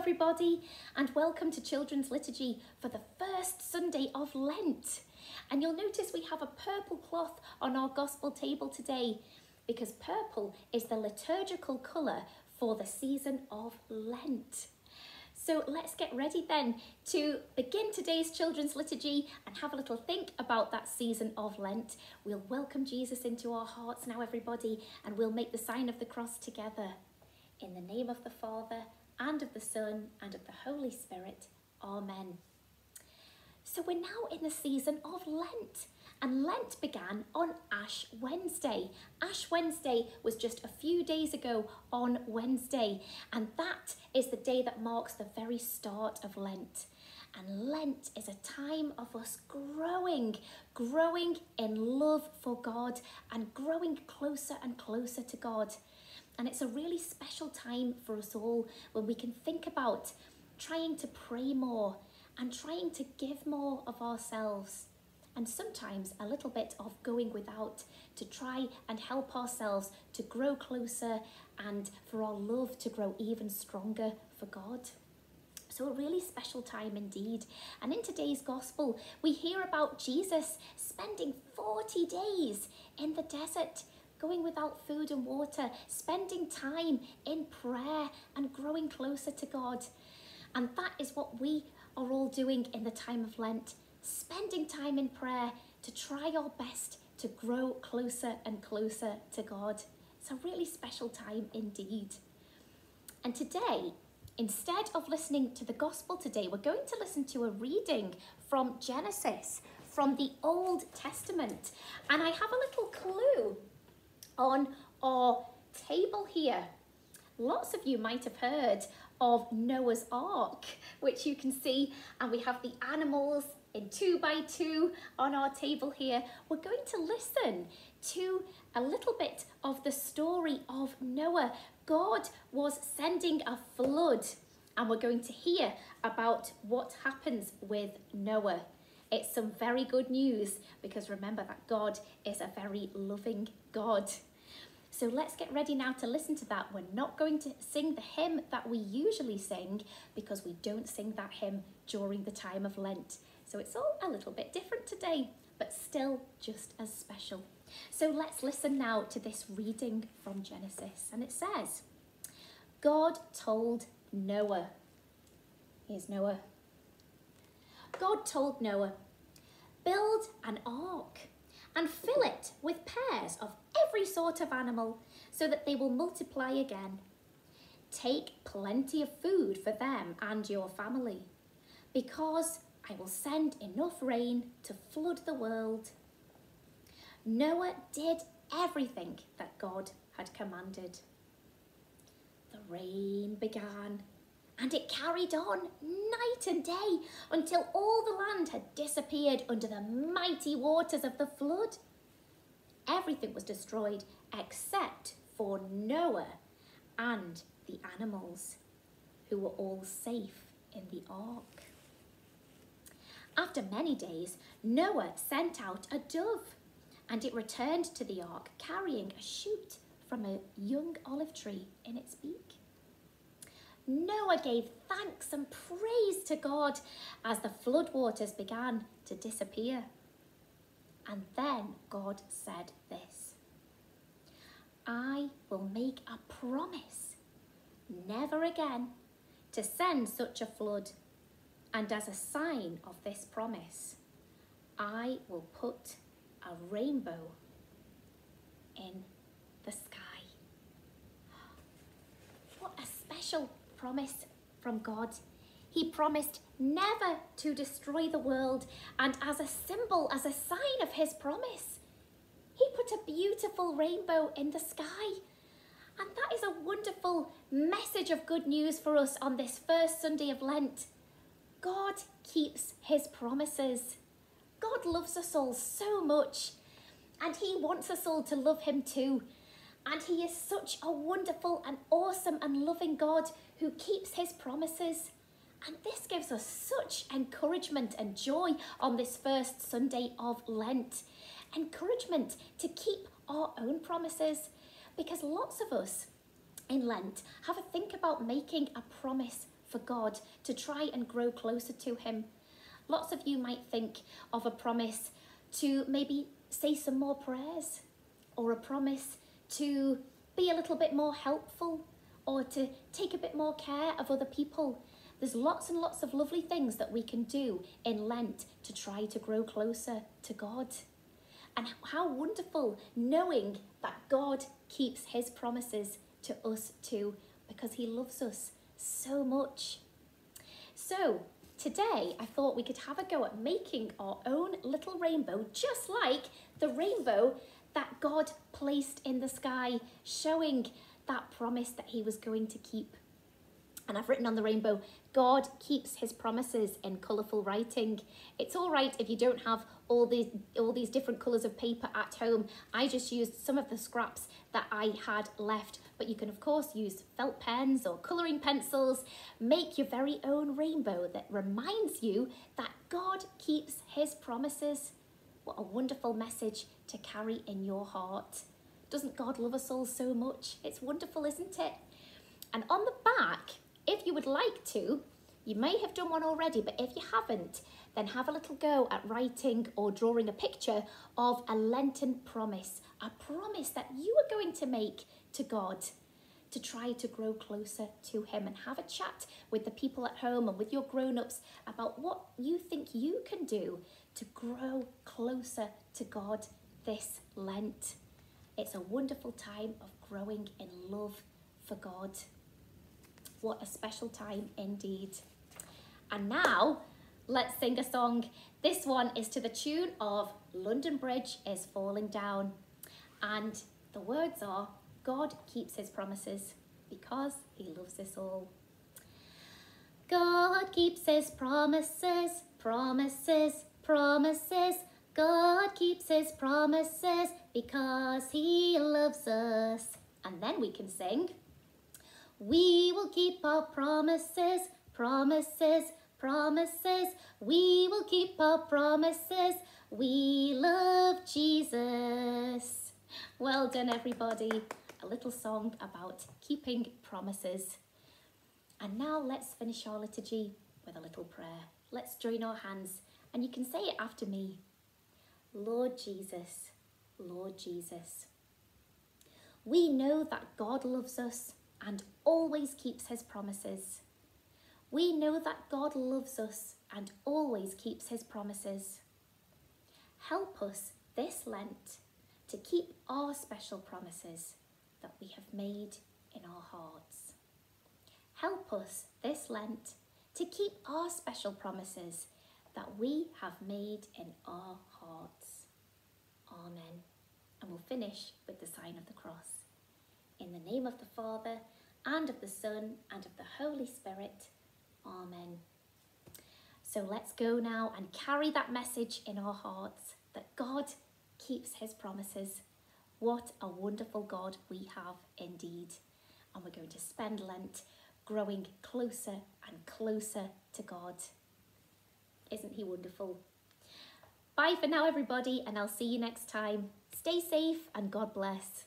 everybody, and welcome to Children's Liturgy for the first Sunday of Lent. And you'll notice we have a purple cloth on our gospel table today because purple is the liturgical colour for the season of Lent. So let's get ready then to begin today's children's liturgy and have a little think about that season of Lent. We'll welcome Jesus into our hearts now, everybody, and we'll make the sign of the cross together. In the name of the Father, and of the Son, and of the Holy Spirit. Amen. So we're now in the season of Lent. And Lent began on Ash Wednesday. Ash Wednesday was just a few days ago on Wednesday, and that is the day that marks the very start of Lent. And Lent is a time of us growing, growing in love for God and growing closer and closer to God. And it's a really special time for us all when we can think about trying to pray more and trying to give more of ourselves and sometimes a little bit of going without to try and help ourselves to grow closer and for our love to grow even stronger for God. So, a really special time indeed. And in today's gospel, we hear about Jesus spending 40 days in the desert, going without food and water, spending time in prayer and growing closer to God. And that is what we are all doing in the time of Lent spending time in prayer to try our best to grow closer and closer to God. It's a really special time indeed. And today, instead of listening to the gospel today, we're going to listen to a reading from Genesis, from the Old Testament. And I have a little clue on our table here. Lots of you might have heard of Noah's Ark, which you can see, and we have the animals in two by two on our table here, we're going to listen to a little bit of the story of Noah. God was sending a flood, and we're going to hear about what happens with Noah. It's some very good news because remember that God is a very loving God. So let's get ready now to listen to that. We're not going to sing the hymn that we usually sing because we don't sing that hymn during the time of Lent. So it's all a little bit different today, but still just as special. So let's listen now to this reading from Genesis. And it says, God told Noah, here's Noah. God told Noah, build an ark and fill it with pairs of every sort of animal so that they will multiply again. Take plenty of food for them and your family because I will send enough rain to flood the world. Noah did everything that God had commanded. The rain began and it carried on night and day until all the land had disappeared under the mighty waters of the flood. Everything was destroyed except for Noah and the animals, who were all safe in the ark. After many days, Noah sent out a dove, and it returned to the ark carrying a shoot from a young olive tree in its beak. Noah gave thanks and praise to God as the floodwaters began to disappear. And then God said this I will make a promise never again to send such a flood and as a sign of this promise, I will put a rainbow in the sky. What a special promise from God. He promised never to destroy the world, and as a symbol, as a sign of his promise, he put a beautiful rainbow in the sky. And that is a wonderful message of good news for us on this first Sunday of Lent. God keeps his promises. God loves us all so much and he wants us all to love him too. And he is such a wonderful and awesome and loving God who keeps his promises. And this gives us such encouragement and joy on this first Sunday of Lent. Encouragement to keep our own promises because lots of us in Lent have a think about making a promise for God, to try and grow closer to Him. Lots of you might think of a promise to maybe say some more prayers, or a promise to be a little bit more helpful, or to take a bit more care of other people. There's lots and lots of lovely things that we can do in Lent to try to grow closer to God. And how wonderful knowing that God keeps his promises to us too, because he loves us so much. So, today I thought we could have a go at making our own little rainbow, just like the rainbow that God placed in the sky, showing that promise that he was going to keep. And I've written on the rainbow, God keeps his promises in colourful writing. It's all right if you don't have all these all these different colours of paper at home. I just used some of the scraps that I had left, but you can of course use felt pens or colouring pencils. Make your very own rainbow that reminds you that God keeps his promises. What a wonderful message to carry in your heart. Doesn't God love us all so much? It's wonderful, isn't it? And on the back, like to, you may have done one already, but if you haven't, then have a little go at writing or drawing a picture of a Lenten promise, a promise that you are going to make to God to try to grow closer to Him and have a chat with the people at home and with your grown ups about what you think you can do to grow closer to God this Lent. It's a wonderful time of growing in love for God. What a special time indeed. And now, let's sing a song. This one is to the tune of London Bridge is Falling Down. And the words are God keeps his promises because he loves us all. God keeps his promises, promises, promises. God keeps his promises because he loves us. And then we can sing, We will keep our promises, promises, promises. We will keep our promises. We love Jesus. Well done, everybody. A little song about keeping promises. And now let's finish our liturgy with a little prayer. Let's join our hands and you can say it after me. Lord Jesus, Lord Jesus. We know that God loves us and always keeps his promises. We know that God loves us and always keeps his promises. Help us this Lent to keep our special promises that we have made in our hearts. Help us this Lent to keep our special promises that we have made in our hearts. Amen. And we'll finish with the sign of the cross. In the name of the Father, and of the Son, and of the Holy Spirit. Amen. So let's go now and carry that message in our hearts that God keeps his promises. What a wonderful God we have indeed. And we're going to spend Lent growing closer and closer to God. Isn't he wonderful? Bye for now, everybody, and I'll see you next time. Stay safe and God bless.